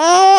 Oh!